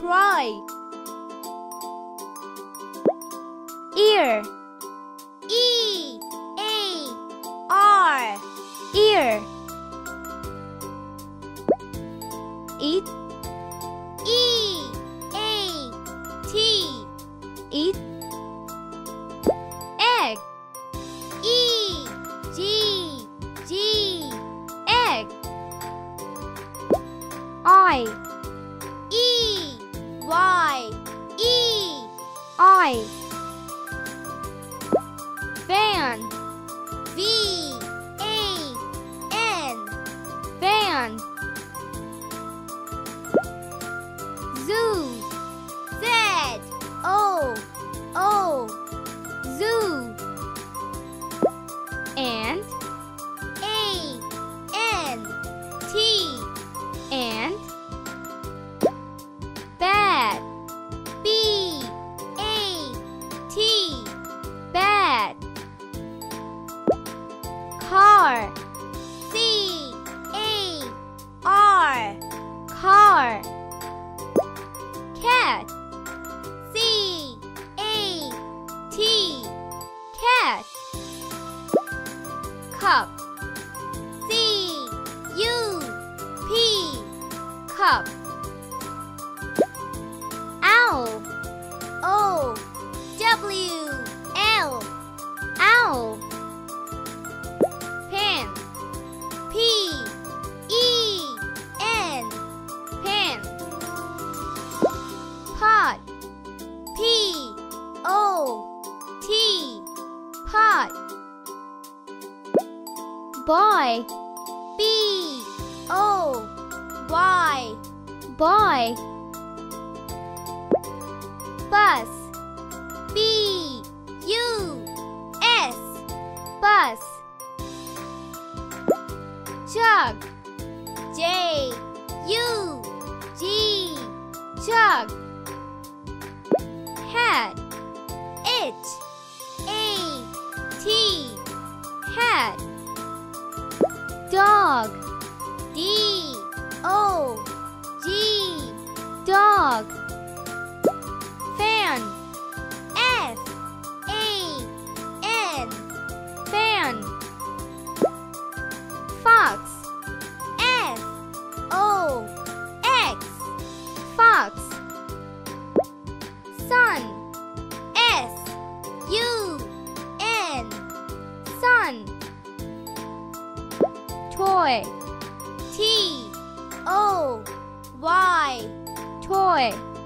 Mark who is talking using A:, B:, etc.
A: cry. Ear. E A R. Ear. Eat. E A T. Eat. Egg. E G G. Egg. I. I Van. V A N. Van car. C A R. Car. Cat. C A T. Cat. Cup. C U P. Cup pot boy. B. O. Y. Boy. Bus. B. U. S. Bus. Jug J. U. G. Jug hat. H dog. D O G. Dog toy. T O Y. Toy